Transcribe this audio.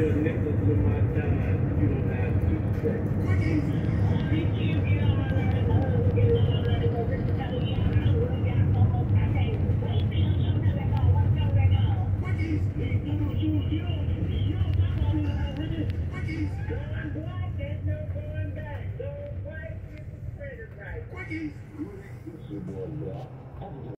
your nickels with my dime. You don't have to.